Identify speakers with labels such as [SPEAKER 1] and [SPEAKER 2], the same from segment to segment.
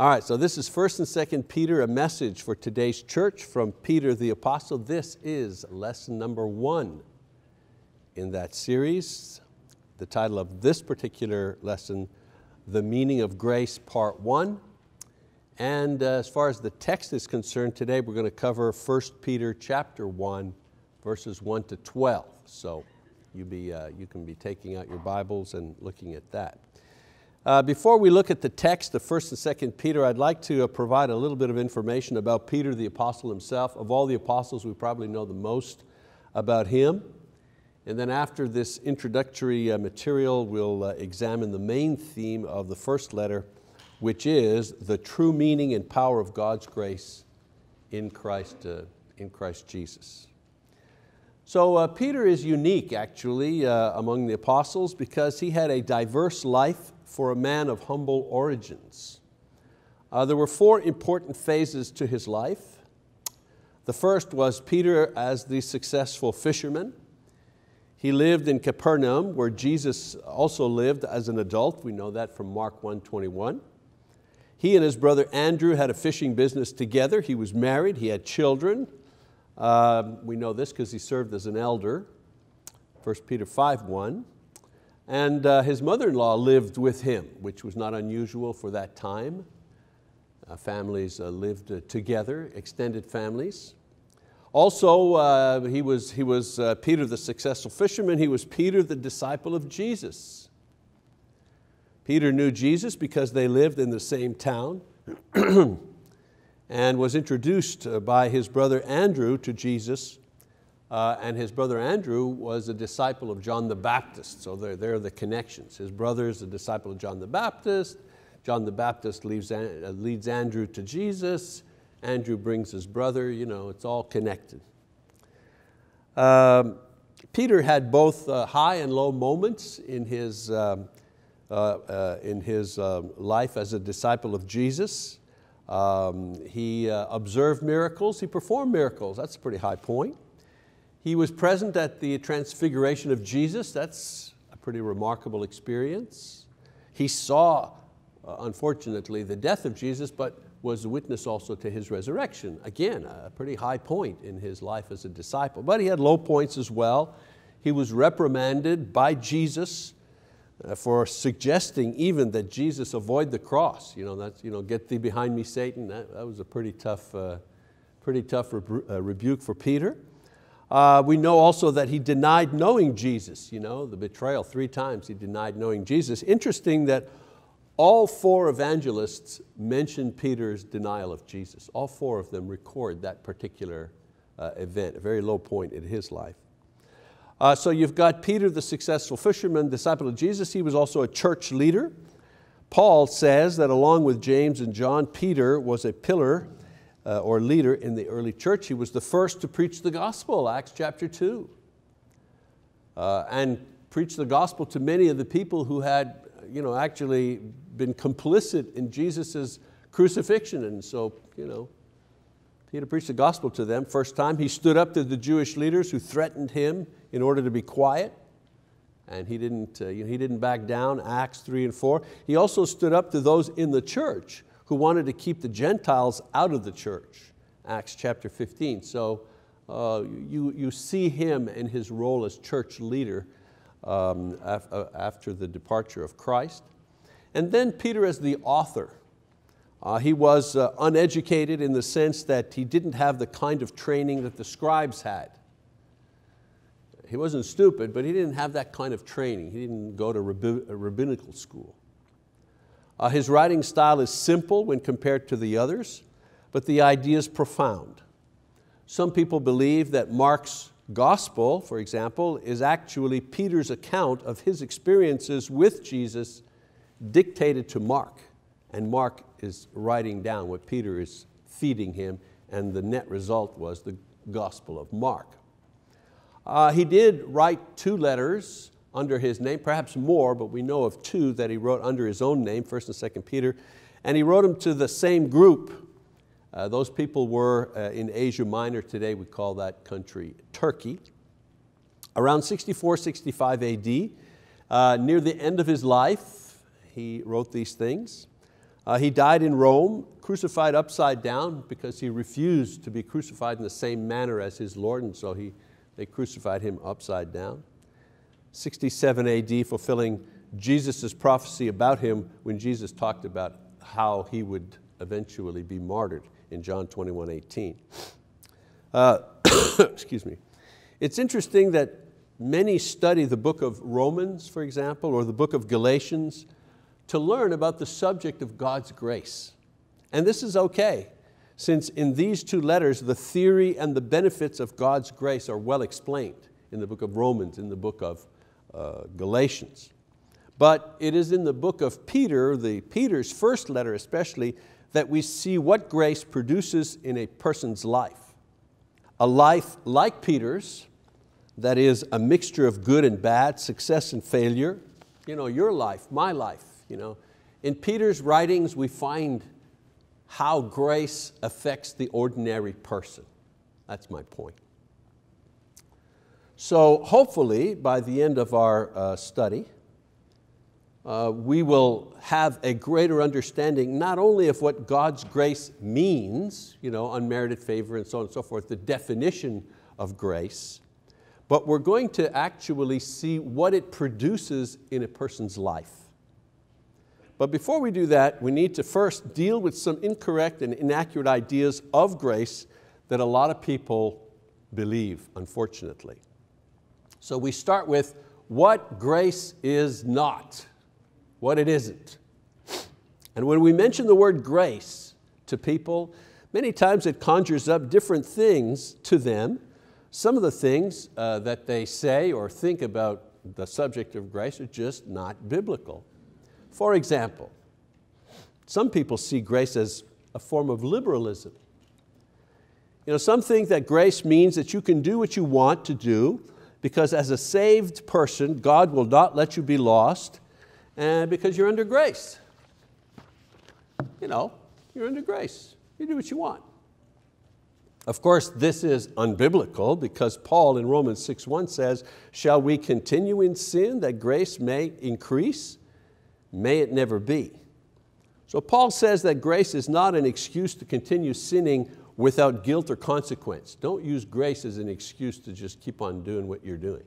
[SPEAKER 1] All right, so this is 1st and 2nd Peter, a message for today's church from Peter the Apostle. This is lesson number one in that series. The title of this particular lesson, The Meaning of Grace, Part One. And uh, as far as the text is concerned, today we're going to cover 1 Peter chapter 1, verses 1 to 12. So you, be, uh, you can be taking out your Bibles and looking at that. Uh, before we look at the text of 1st and 2nd Peter, I'd like to uh, provide a little bit of information about Peter the apostle himself. Of all the apostles, we probably know the most about him. And then after this introductory uh, material, we'll uh, examine the main theme of the first letter, which is the true meaning and power of God's grace in Christ, uh, in Christ Jesus. So uh, Peter is unique actually uh, among the apostles because he had a diverse life for a man of humble origins. Uh, there were four important phases to his life. The first was Peter as the successful fisherman. He lived in Capernaum where Jesus also lived as an adult. We know that from Mark 1.21. He and his brother Andrew had a fishing business together. He was married, he had children. Uh, we know this because he served as an elder, 1 Peter 5.1. And uh, his mother-in-law lived with him, which was not unusual for that time. Uh, families uh, lived uh, together, extended families. Also, uh, he was, he was uh, Peter the successful fisherman. He was Peter the disciple of Jesus. Peter knew Jesus because they lived in the same town and was introduced by his brother Andrew to Jesus uh, and his brother Andrew was a disciple of John the Baptist, so there, there are the connections. His brother is a disciple of John the Baptist, John the Baptist leaves, uh, leads Andrew to Jesus, Andrew brings his brother, you know, it's all connected. Um, Peter had both uh, high and low moments in his, um, uh, uh, in his um, life as a disciple of Jesus. Um, he uh, observed miracles, he performed miracles, that's a pretty high point. He was present at the transfiguration of Jesus. That's a pretty remarkable experience. He saw, uh, unfortunately, the death of Jesus, but was a witness also to His resurrection. Again, a pretty high point in his life as a disciple. But he had low points as well. He was reprimanded by Jesus uh, for suggesting even that Jesus avoid the cross. You know, that's, you know, get thee behind me, Satan. That, that was a pretty tough, uh, pretty tough rebu uh, rebuke for Peter. Uh, we know also that he denied knowing Jesus, you know, the betrayal, three times he denied knowing Jesus. Interesting that all four evangelists mention Peter's denial of Jesus. All four of them record that particular uh, event, a very low point in his life. Uh, so you've got Peter, the successful fisherman, disciple of Jesus. He was also a church leader. Paul says that along with James and John, Peter was a pillar uh, or leader in the early church. He was the first to preach the gospel, Acts chapter 2. Uh, and preach the gospel to many of the people who had you know, actually been complicit in Jesus' crucifixion. And so you know, Peter preached the gospel to them. First time he stood up to the Jewish leaders who threatened him in order to be quiet. And he didn't, uh, you know, he didn't back down, Acts 3 and 4. He also stood up to those in the church who wanted to keep the Gentiles out of the church, Acts chapter 15. So uh, you, you see him in his role as church leader um, af uh, after the departure of Christ. And then Peter as the author. Uh, he was uh, uneducated in the sense that he didn't have the kind of training that the scribes had. He wasn't stupid, but he didn't have that kind of training. He didn't go to rabbinical school. Uh, his writing style is simple when compared to the others, but the idea is profound. Some people believe that Mark's gospel, for example, is actually Peter's account of his experiences with Jesus dictated to Mark. And Mark is writing down what Peter is feeding him, and the net result was the Gospel of Mark. Uh, he did write two letters under his name, perhaps more, but we know of two that he wrote under his own name, 1st and 2nd Peter, and he wrote them to the same group. Uh, those people were uh, in Asia Minor today, we call that country Turkey. Around 64, 65 AD, uh, near the end of his life, he wrote these things. Uh, he died in Rome, crucified upside down because he refused to be crucified in the same manner as his Lord, and so he, they crucified him upside down. 67 AD, fulfilling Jesus' prophecy about him when Jesus talked about how he would eventually be martyred in John 21, 18. Uh, excuse me. It's interesting that many study the book of Romans, for example, or the book of Galatians to learn about the subject of God's grace. And this is okay, since in these two letters, the theory and the benefits of God's grace are well explained in the book of Romans, in the book of uh, Galatians. But it is in the book of Peter, the Peter's first letter especially, that we see what grace produces in a person's life. A life like Peter's, that is a mixture of good and bad, success and failure. You know, your life, my life. You know. In Peter's writings we find how grace affects the ordinary person. That's my point. So hopefully by the end of our uh, study, uh, we will have a greater understanding not only of what God's grace means, you know, unmerited favor and so on and so forth, the definition of grace, but we're going to actually see what it produces in a person's life. But before we do that, we need to first deal with some incorrect and inaccurate ideas of grace that a lot of people believe, unfortunately. So we start with what grace is not what it isn't. And when we mention the word grace to people, many times it conjures up different things to them. Some of the things uh, that they say or think about the subject of grace are just not biblical. For example, some people see grace as a form of liberalism. You know, some think that grace means that you can do what you want to do because as a saved person, God will not let you be lost and because you're under grace. You know, you're under grace. You do what you want. Of course, this is unbiblical because Paul in Romans 6.1 says, shall we continue in sin that grace may increase? May it never be. So Paul says that grace is not an excuse to continue sinning without guilt or consequence. Don't use grace as an excuse to just keep on doing what you're doing.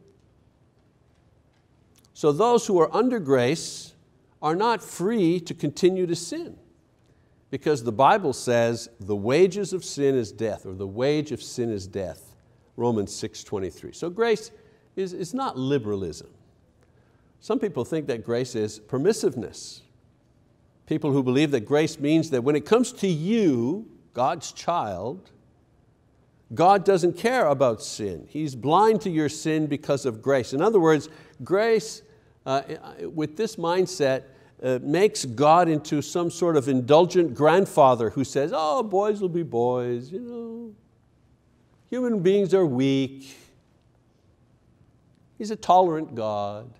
[SPEAKER 1] So those who are under grace are not free to continue to sin because the Bible says the wages of sin is death or the wage of sin is death, Romans 6.23. So grace is, is not liberalism. Some people think that grace is permissiveness. People who believe that grace means that when it comes to you, God's child, God doesn't care about sin. He's blind to your sin because of grace. In other words, grace, uh, with this mindset, uh, makes God into some sort of indulgent grandfather who says, oh, boys will be boys, you know. Human beings are weak. He's a tolerant God.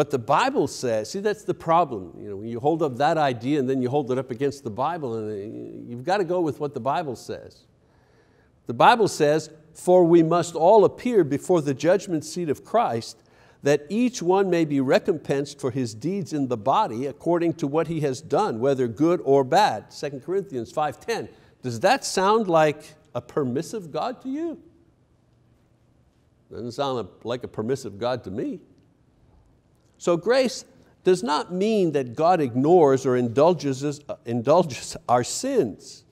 [SPEAKER 1] But the Bible says, see that's the problem, you know, when you hold up that idea and then you hold it up against the Bible and uh, you've got to go with what the Bible says. The Bible says, for we must all appear before the judgment seat of Christ, that each one may be recompensed for his deeds in the body according to what he has done, whether good or bad. 2 Corinthians 5.10. Does that sound like a permissive God to you? Doesn't sound like a permissive God to me. So grace does not mean that God ignores or indulges, indulges our sins.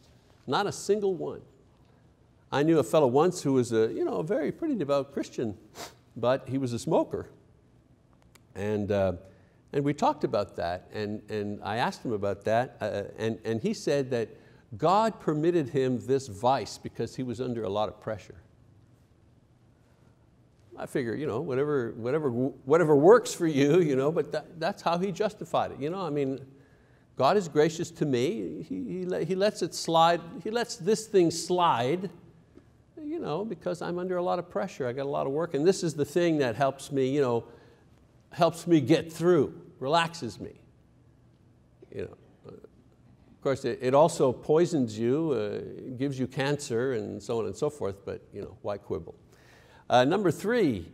[SPEAKER 1] Not a single one. I knew a fellow once who was a, you know, a very pretty devout Christian, but he was a smoker. And, uh, and we talked about that, and, and I asked him about that, uh, and, and he said that God permitted him this vice because he was under a lot of pressure. I figure, you know, whatever, whatever, whatever works for you, you know, but that, that's how he justified it. You know, I mean, God is gracious to me. He, he, he lets it slide, he lets this thing slide you know, because I'm under a lot of pressure. I got a lot of work, and this is the thing that helps me, you know, helps me get through, relaxes me. You know, of course, it, it also poisons you, uh, gives you cancer and so on and so forth, but you know, why quibble? Uh, number three,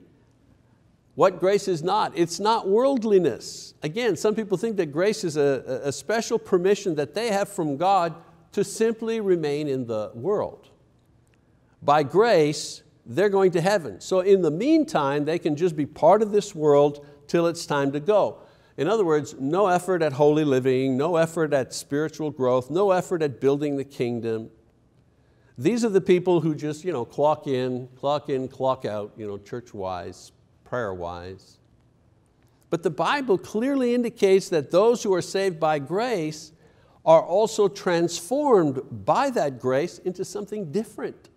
[SPEAKER 1] what grace is not. It's not worldliness. Again, some people think that grace is a, a special permission that they have from God to simply remain in the world. By grace, they're going to heaven. So in the meantime, they can just be part of this world till it's time to go. In other words, no effort at holy living, no effort at spiritual growth, no effort at building the kingdom. These are the people who just you know, clock in, clock in, clock out, you know, church-wise, prayer-wise. But the Bible clearly indicates that those who are saved by grace are also transformed by that grace into something different.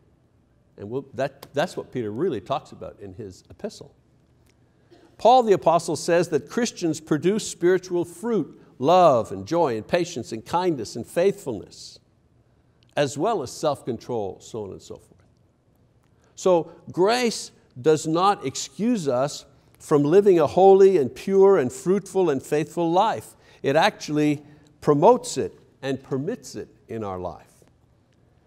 [SPEAKER 1] And we'll, that, that's what Peter really talks about in his epistle. Paul the apostle says that Christians produce spiritual fruit, love and joy and patience and kindness and faithfulness, as well as self-control, so on and so forth. So grace does not excuse us from living a holy and pure and fruitful and faithful life. It actually promotes it and permits it in our life.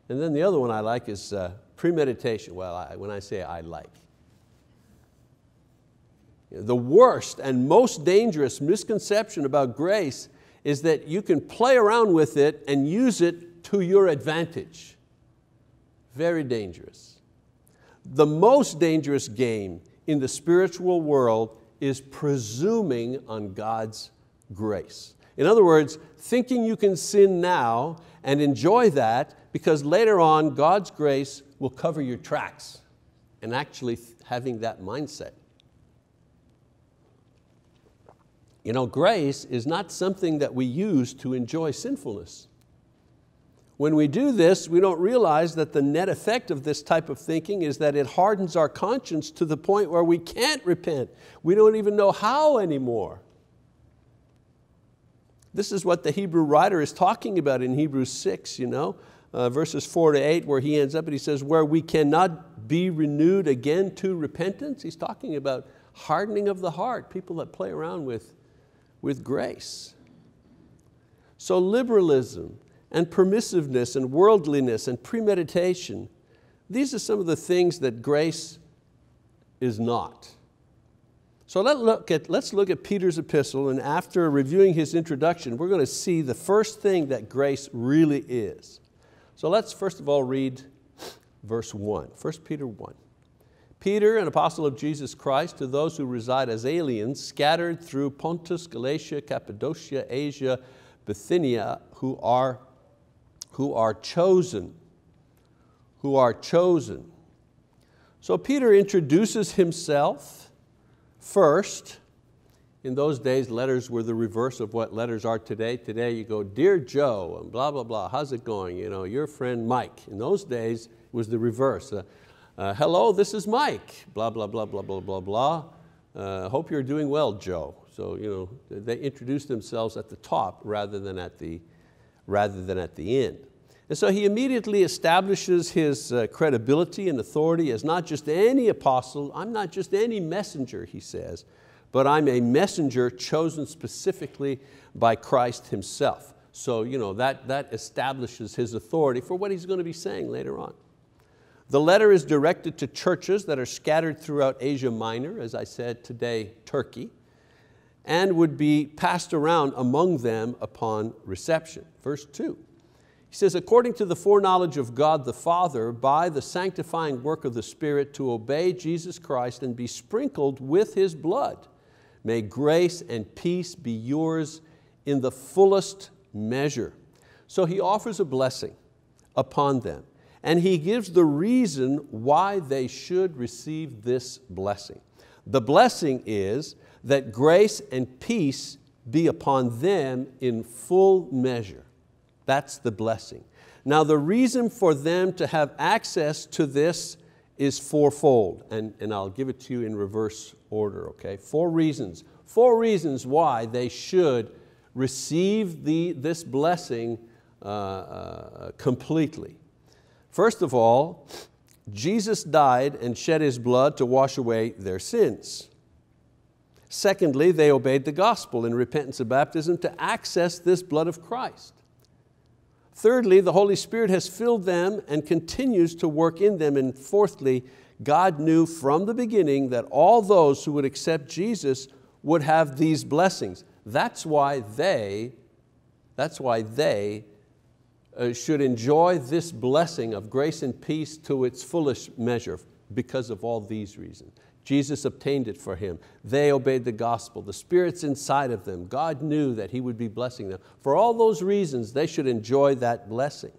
[SPEAKER 1] And then the other one I like is uh, premeditation. Well, I, when I say I like, the worst and most dangerous misconception about grace is that you can play around with it and use it to your advantage. Very dangerous. The most dangerous game in the spiritual world is presuming on God's grace. In other words, thinking you can sin now and enjoy that because later on God's grace will cover your tracks and actually having that mindset. You know, grace is not something that we use to enjoy sinfulness. When we do this, we don't realize that the net effect of this type of thinking is that it hardens our conscience to the point where we can't repent. We don't even know how anymore. This is what the Hebrew writer is talking about in Hebrews 6, you know, uh, verses four to eight, where he ends up and he says, where we cannot be renewed again to repentance. He's talking about hardening of the heart, people that play around with with grace. So liberalism and permissiveness and worldliness and premeditation, these are some of the things that grace is not. So let look at, let's look at Peter's epistle and after reviewing his introduction, we're going to see the first thing that grace really is. So let's first of all read verse 1, 1 Peter 1. Peter, an apostle of Jesus Christ, to those who reside as aliens, scattered through Pontus, Galatia, Cappadocia, Asia, Bithynia, who are, who are chosen, who are chosen. So Peter introduces himself first. In those days, letters were the reverse of what letters are today. Today you go, Dear Joe, and blah, blah, blah, how's it going? You know, your friend Mike. In those days, it was the reverse. Uh, uh, hello, this is Mike, blah, blah, blah, blah, blah, blah, blah. Uh, hope you're doing well, Joe. So you know, they introduce themselves at the top rather than at the, rather than at the end. And so he immediately establishes his uh, credibility and authority as not just any apostle, I'm not just any messenger, he says, but I'm a messenger chosen specifically by Christ himself. So you know, that, that establishes his authority for what he's going to be saying later on. The letter is directed to churches that are scattered throughout Asia Minor, as I said today, Turkey, and would be passed around among them upon reception. Verse two, he says, according to the foreknowledge of God the Father, by the sanctifying work of the Spirit to obey Jesus Christ and be sprinkled with His blood, may grace and peace be yours in the fullest measure. So he offers a blessing upon them and he gives the reason why they should receive this blessing. The blessing is that grace and peace be upon them in full measure. That's the blessing. Now the reason for them to have access to this is fourfold, and, and I'll give it to you in reverse order, okay? Four reasons, four reasons why they should receive the, this blessing uh, uh, completely. First of all, Jesus died and shed His blood to wash away their sins. Secondly, they obeyed the gospel in repentance and baptism to access this blood of Christ. Thirdly, the Holy Spirit has filled them and continues to work in them. And fourthly, God knew from the beginning that all those who would accept Jesus would have these blessings. That's why they, that's why they uh, should enjoy this blessing of grace and peace to its fullest measure because of all these reasons. Jesus obtained it for him. They obeyed the gospel. The Spirit's inside of them. God knew that He would be blessing them. For all those reasons, they should enjoy that blessing.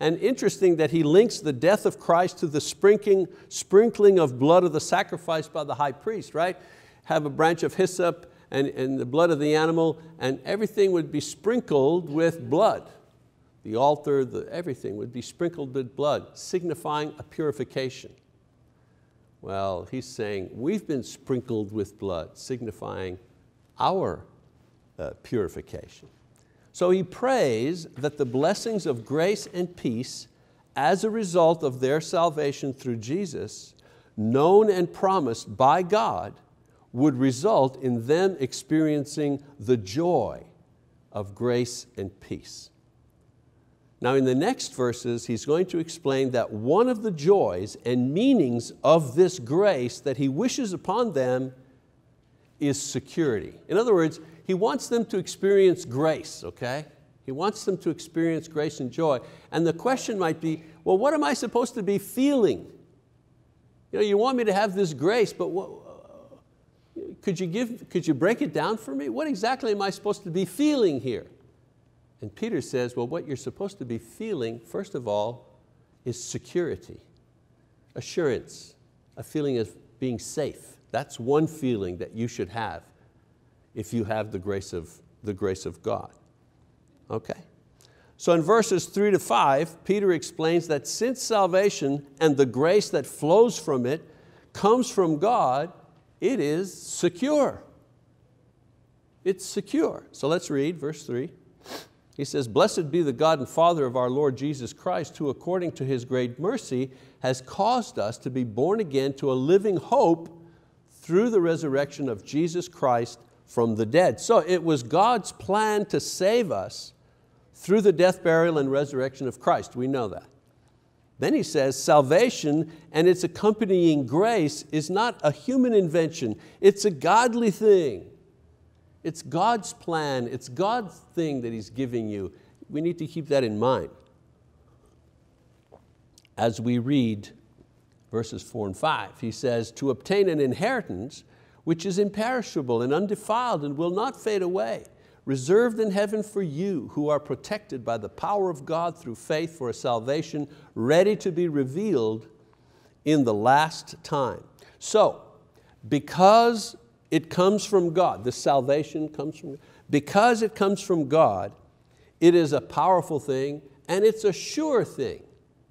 [SPEAKER 1] And interesting that he links the death of Christ to the sprinkling, sprinkling of blood of the sacrifice by the high priest, right? Have a branch of hyssop and, and the blood of the animal and everything would be sprinkled with blood. The altar, the, everything would be sprinkled with blood, signifying a purification. Well, he's saying we've been sprinkled with blood, signifying our uh, purification. So he prays that the blessings of grace and peace as a result of their salvation through Jesus, known and promised by God, would result in them experiencing the joy of grace and peace. Now in the next verses, he's going to explain that one of the joys and meanings of this grace that he wishes upon them is security. In other words, he wants them to experience grace, okay? He wants them to experience grace and joy. And the question might be, well, what am I supposed to be feeling? You know, you want me to have this grace, but what, could, you give, could you break it down for me? What exactly am I supposed to be feeling here? And Peter says, well, what you're supposed to be feeling, first of all, is security, assurance, a feeling of being safe. That's one feeling that you should have if you have the grace of, the grace of God. Okay. So in verses three to five, Peter explains that since salvation and the grace that flows from it comes from God, it is secure. It's secure. So let's read verse three. He says, Blessed be the God and Father of our Lord Jesus Christ, who according to His great mercy has caused us to be born again to a living hope through the resurrection of Jesus Christ from the dead. So it was God's plan to save us through the death, burial, and resurrection of Christ. We know that. Then he says, salvation and its accompanying grace is not a human invention, it's a godly thing. It's God's plan, it's God's thing that He's giving you. We need to keep that in mind. As we read verses four and five, he says, to obtain an inheritance which is imperishable and undefiled and will not fade away, reserved in heaven for you who are protected by the power of God through faith for a salvation ready to be revealed in the last time. So, because it comes from God. The salvation comes from Because it comes from God, it is a powerful thing and it's a sure thing.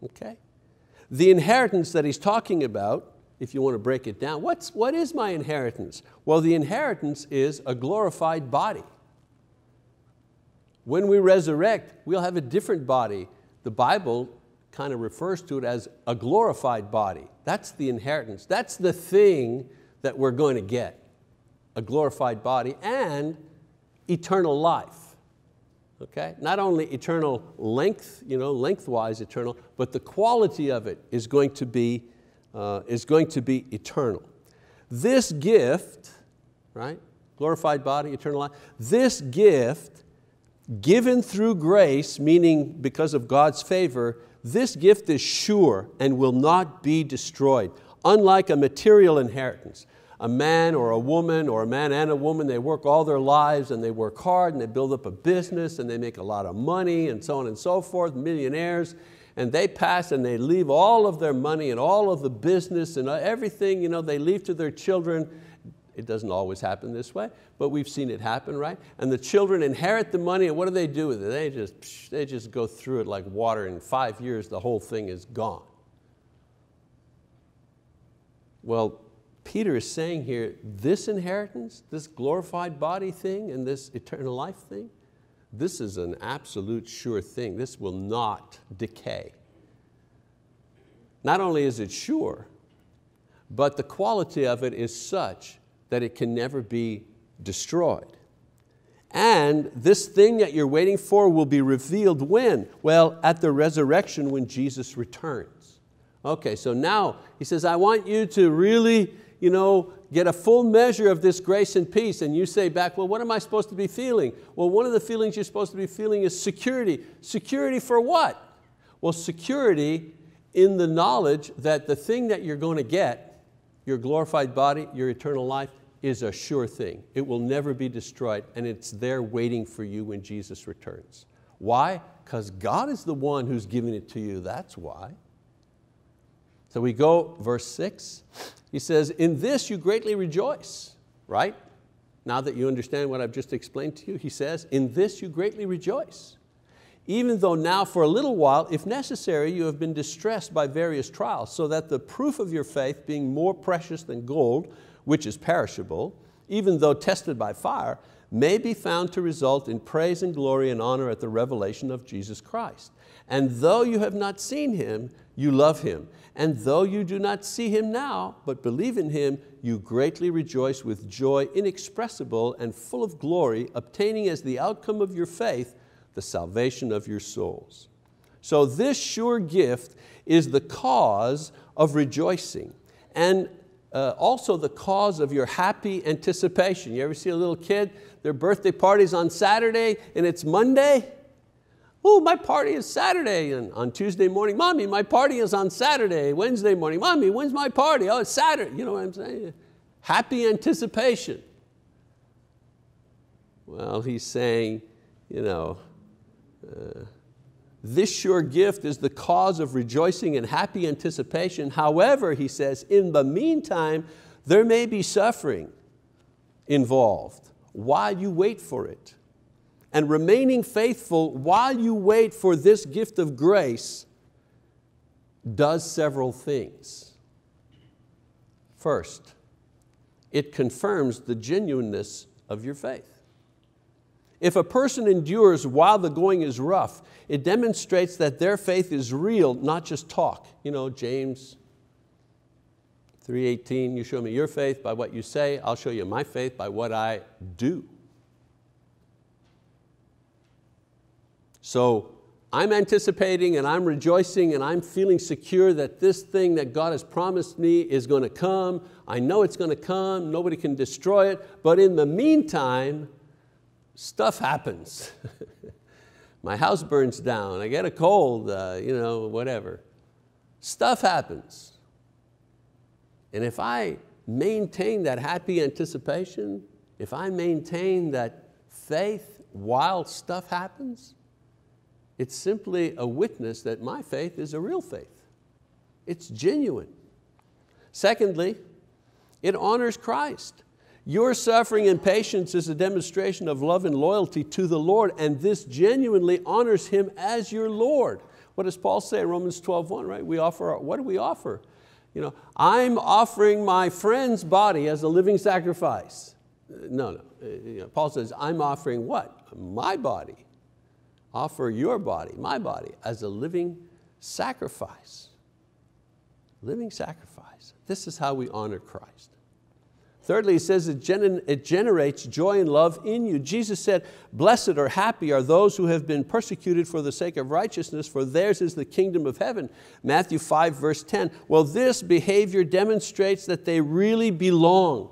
[SPEAKER 1] Okay? The inheritance that he's talking about, if you want to break it down, what's, what is my inheritance? Well, the inheritance is a glorified body. When we resurrect, we'll have a different body. The Bible kind of refers to it as a glorified body. That's the inheritance. That's the thing that we're going to get a glorified body, and eternal life. Okay? Not only eternal length, you know, lengthwise eternal, but the quality of it is going to be, uh, is going to be eternal. This gift, right? Glorified body, eternal life. This gift, given through grace, meaning because of God's favor, this gift is sure and will not be destroyed, unlike a material inheritance a man or a woman or a man and a woman, they work all their lives and they work hard and they build up a business and they make a lot of money and so on and so forth, millionaires, and they pass and they leave all of their money and all of the business and uh, everything you know, they leave to their children. It doesn't always happen this way, but we've seen it happen, right? And the children inherit the money and what do they do with it? They just, they just go through it like water. In five years, the whole thing is gone. Well, Peter is saying here, this inheritance, this glorified body thing and this eternal life thing, this is an absolute sure thing. This will not decay. Not only is it sure, but the quality of it is such that it can never be destroyed. And this thing that you're waiting for will be revealed when? Well, at the resurrection when Jesus returns. Okay, so now he says, I want you to really you know, get a full measure of this grace and peace. And you say back, well, what am I supposed to be feeling? Well, one of the feelings you're supposed to be feeling is security. Security for what? Well, security in the knowledge that the thing that you're going to get, your glorified body, your eternal life, is a sure thing. It will never be destroyed and it's there waiting for you when Jesus returns. Why? Because God is the one who's giving it to you, that's why. So we go, verse six, he says, in this you greatly rejoice, right? Now that you understand what I've just explained to you, he says, in this you greatly rejoice. Even though now for a little while, if necessary, you have been distressed by various trials, so that the proof of your faith being more precious than gold, which is perishable, even though tested by fire, may be found to result in praise and glory and honor at the revelation of Jesus Christ. And though you have not seen Him, you love Him. And though you do not see Him now, but believe in Him, you greatly rejoice with joy inexpressible and full of glory, obtaining as the outcome of your faith the salvation of your souls. So this sure gift is the cause of rejoicing and uh, also the cause of your happy anticipation. You ever see a little kid, their birthday party's on Saturday and it's Monday? Oh, my party is Saturday. And on Tuesday morning, mommy, my party is on Saturday. Wednesday morning, mommy, when's my party? Oh, it's Saturday. You know what I'm saying? Happy anticipation. Well, he's saying, you know, uh, this sure gift is the cause of rejoicing and happy anticipation. However, he says, in the meantime, there may be suffering involved while you wait for it and remaining faithful while you wait for this gift of grace does several things. First, it confirms the genuineness of your faith. If a person endures while the going is rough, it demonstrates that their faith is real, not just talk. You know, James 3.18, you show me your faith by what you say, I'll show you my faith by what I do. So I'm anticipating and I'm rejoicing and I'm feeling secure that this thing that God has promised me is going to come. I know it's going to come, nobody can destroy it, but in the meantime, stuff happens. My house burns down, I get a cold, uh, you know, whatever. Stuff happens. And if I maintain that happy anticipation, if I maintain that faith while stuff happens, it's simply a witness that my faith is a real faith. It's genuine. Secondly, it honors Christ. Your suffering and patience is a demonstration of love and loyalty to the Lord, and this genuinely honors Him as your Lord. What does Paul say in Romans 12, 1, right? We offer, what do we offer? You know, I'm offering my friend's body as a living sacrifice. Uh, no, no, uh, you know, Paul says, I'm offering what? My body offer your body, my body, as a living sacrifice. Living sacrifice. This is how we honor Christ. Thirdly, he says it, gener it generates joy and love in you. Jesus said, blessed or happy are those who have been persecuted for the sake of righteousness, for theirs is the kingdom of heaven. Matthew 5 verse 10. Well, this behavior demonstrates that they really belong.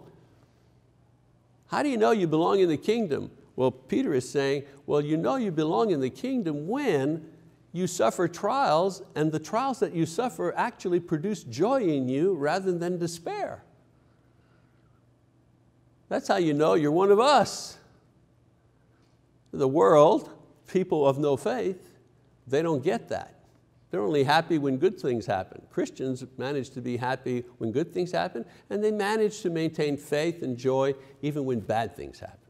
[SPEAKER 1] How do you know you belong in the kingdom? Well, Peter is saying, well, you know you belong in the kingdom when you suffer trials and the trials that you suffer actually produce joy in you rather than despair. That's how you know you're one of us. The world, people of no faith, they don't get that. They're only happy when good things happen. Christians manage to be happy when good things happen and they manage to maintain faith and joy even when bad things happen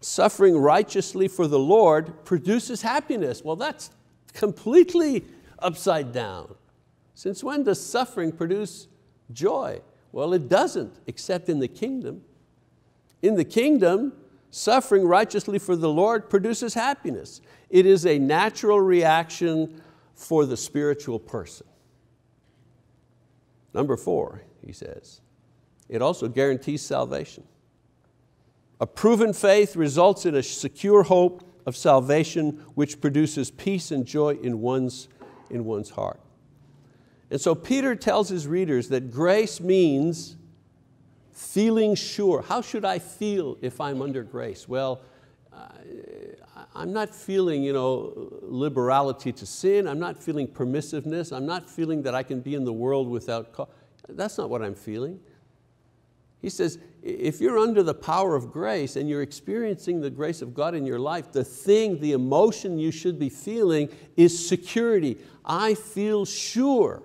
[SPEAKER 1] suffering righteously for the Lord produces happiness. Well, that's completely upside down. Since when does suffering produce joy? Well, it doesn't, except in the kingdom. In the kingdom, suffering righteously for the Lord produces happiness. It is a natural reaction for the spiritual person. Number four, he says, it also guarantees salvation. A proven faith results in a secure hope of salvation which produces peace and joy in one's, in one's heart. And so Peter tells his readers that grace means feeling sure. How should I feel if I'm under grace? Well, I'm not feeling you know, liberality to sin, I'm not feeling permissiveness, I'm not feeling that I can be in the world without. That's not what I'm feeling. He says, if you're under the power of grace and you're experiencing the grace of God in your life, the thing, the emotion you should be feeling is security. I feel sure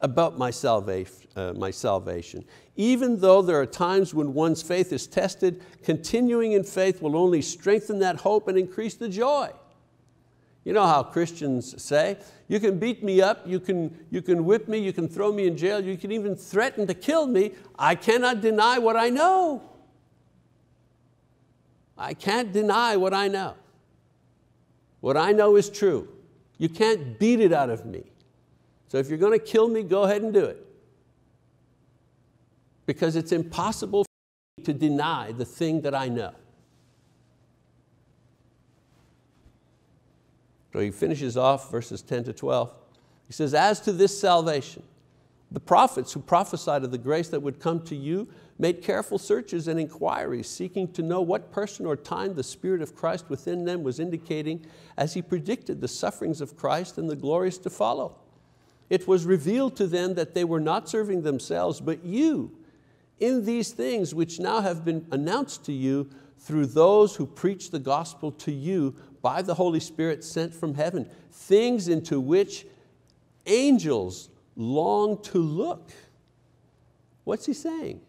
[SPEAKER 1] about my salvation. Uh, salvation. Even though there are times when one's faith is tested, continuing in faith will only strengthen that hope and increase the joy. You know how Christians say, you can beat me up, you can, you can whip me, you can throw me in jail, you can even threaten to kill me. I cannot deny what I know. I can't deny what I know. What I know is true. You can't beat it out of me. So if you're going to kill me, go ahead and do it. Because it's impossible to deny the thing that I know. So he finishes off verses 10 to 12. He says, as to this salvation, the prophets who prophesied of the grace that would come to you made careful searches and inquiries, seeking to know what person or time the Spirit of Christ within them was indicating as He predicted the sufferings of Christ and the glories to follow. It was revealed to them that they were not serving themselves, but you, in these things which now have been announced to you through those who preach the gospel to you by the Holy Spirit sent from heaven, things into which angels long to look. What's he saying?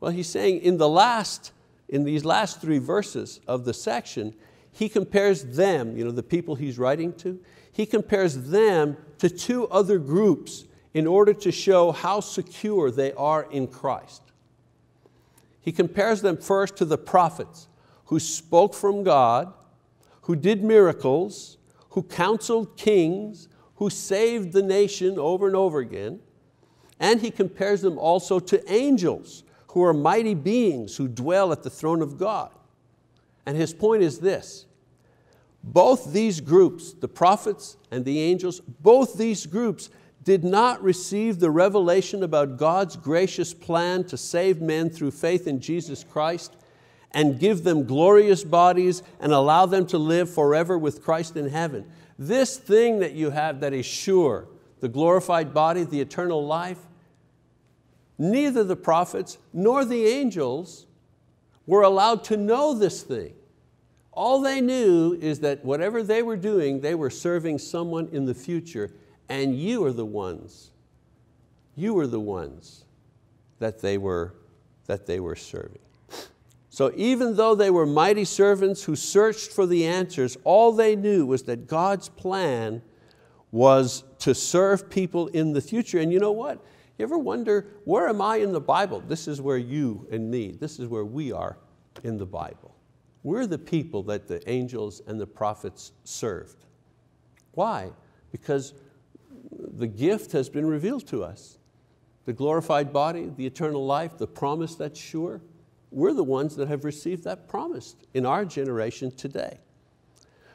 [SPEAKER 1] Well, he's saying in the last, in these last three verses of the section, he compares them, you know, the people he's writing to, he compares them to two other groups in order to show how secure they are in Christ. He compares them first to the prophets who spoke from God who did miracles, who counseled kings, who saved the nation over and over again. And he compares them also to angels, who are mighty beings who dwell at the throne of God. And his point is this, both these groups, the prophets and the angels, both these groups did not receive the revelation about God's gracious plan to save men through faith in Jesus Christ and give them glorious bodies and allow them to live forever with Christ in heaven. This thing that you have that is sure, the glorified body, the eternal life, neither the prophets nor the angels were allowed to know this thing. All they knew is that whatever they were doing, they were serving someone in the future and you are the ones, you were the ones that they were, that they were serving. So even though they were mighty servants who searched for the answers, all they knew was that God's plan was to serve people in the future. And you know what? You ever wonder, where am I in the Bible? This is where you and me, this is where we are in the Bible. We're the people that the angels and the prophets served. Why? Because the gift has been revealed to us. The glorified body, the eternal life, the promise that's sure we're the ones that have received that promise in our generation today.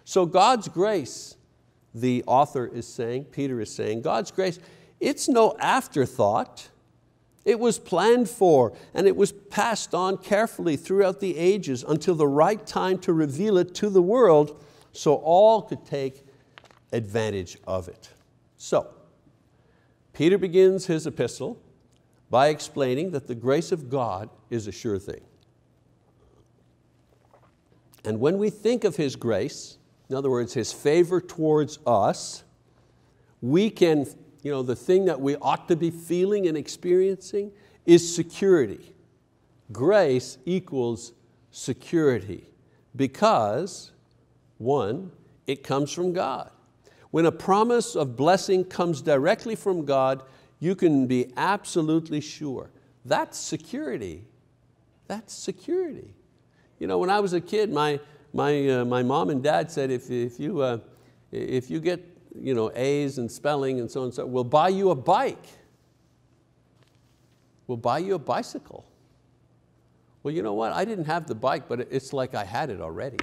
[SPEAKER 1] So God's grace, the author is saying, Peter is saying, God's grace, it's no afterthought. It was planned for and it was passed on carefully throughout the ages until the right time to reveal it to the world so all could take advantage of it. So, Peter begins his epistle by explaining that the grace of God is a sure thing. And when we think of His grace, in other words, His favor towards us, we can, you know, the thing that we ought to be feeling and experiencing is security. Grace equals security because, one, it comes from God. When a promise of blessing comes directly from God, you can be absolutely sure. That's security. That's security. You know, when I was a kid, my, my, uh, my mom and dad said, if, if, you, uh, if you get you know, A's and spelling and so on and so, we'll buy you a bike. We'll buy you a bicycle. Well, you know what? I didn't have the bike, but it's like I had it already.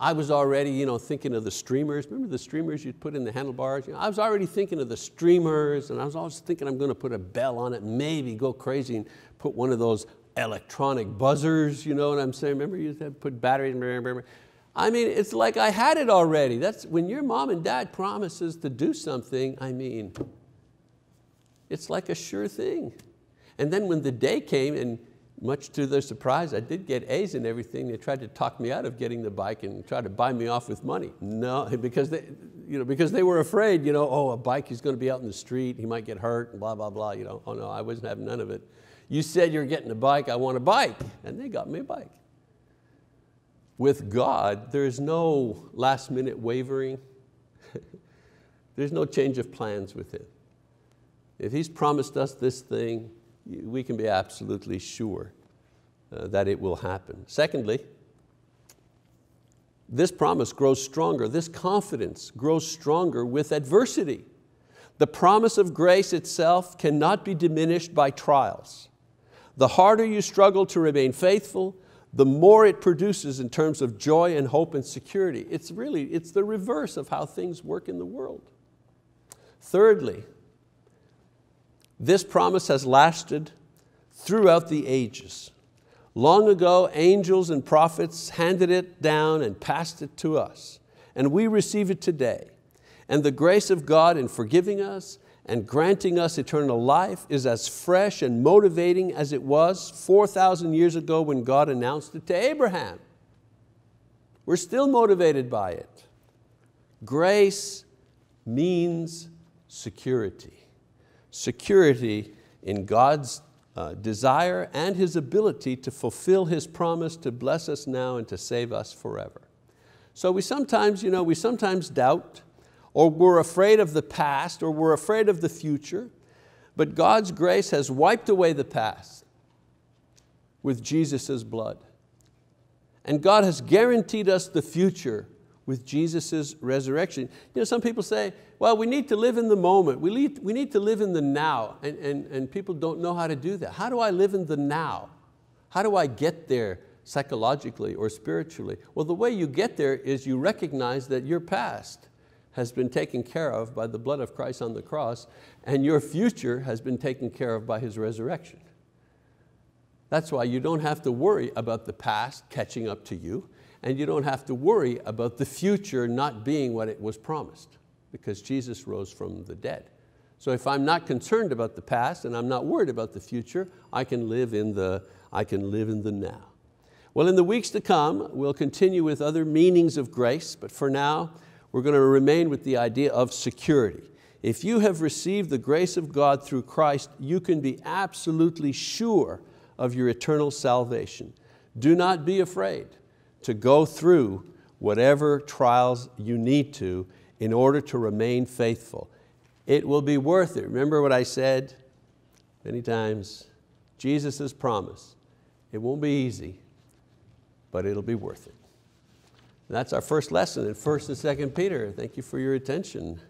[SPEAKER 1] I was already you know, thinking of the streamers. Remember the streamers you'd put in the handlebars? You know, I was already thinking of the streamers and I was always thinking I'm going to put a bell on it, maybe go crazy and put one of those electronic buzzers, you know what I'm saying? Remember you had put batteries, in? I mean, it's like I had it already. That's when your mom and dad promises to do something, I mean, it's like a sure thing. And then when the day came and much to their surprise, I did get A's in everything. They tried to talk me out of getting the bike and try to buy me off with money. No, because they, you know, because they were afraid, you know, oh, a bike, he's going to be out in the street, he might get hurt, and blah, blah, blah. You know, oh no, I wasn't having none of it. You said you're getting a bike, I want a bike. And they got me a bike. With God, there is no last minute wavering. There's no change of plans with Him. If He's promised us this thing, we can be absolutely sure uh, that it will happen. Secondly, this promise grows stronger, this confidence grows stronger with adversity. The promise of grace itself cannot be diminished by trials. The harder you struggle to remain faithful, the more it produces in terms of joy and hope and security. It's really, it's the reverse of how things work in the world. Thirdly, this promise has lasted throughout the ages. Long ago, angels and prophets handed it down and passed it to us, and we receive it today. And the grace of God in forgiving us and granting us eternal life is as fresh and motivating as it was 4,000 years ago when God announced it to Abraham. We're still motivated by it. Grace means security security in God's uh, desire and His ability to fulfill His promise to bless us now and to save us forever. So we sometimes, you know, we sometimes doubt or we're afraid of the past or we're afraid of the future, but God's grace has wiped away the past with Jesus' blood. And God has guaranteed us the future with Jesus' resurrection. You know, some people say, well, we need to live in the moment. We need, we need to live in the now. And, and, and people don't know how to do that. How do I live in the now? How do I get there psychologically or spiritually? Well, the way you get there is you recognize that your past has been taken care of by the blood of Christ on the cross and your future has been taken care of by His resurrection. That's why you don't have to worry about the past catching up to you and you don't have to worry about the future not being what it was promised because Jesus rose from the dead. So if I'm not concerned about the past and I'm not worried about the future, I can live in the, I can live in the now. Well, in the weeks to come, we'll continue with other meanings of grace, but for now, we're going to remain with the idea of security. If you have received the grace of God through Christ, you can be absolutely sure of your eternal salvation. Do not be afraid to go through whatever trials you need to in order to remain faithful. It will be worth it. Remember what I said many times, Jesus' promise. It won't be easy, but it'll be worth it. That's our first lesson in 1st and 2nd Peter. Thank you for your attention.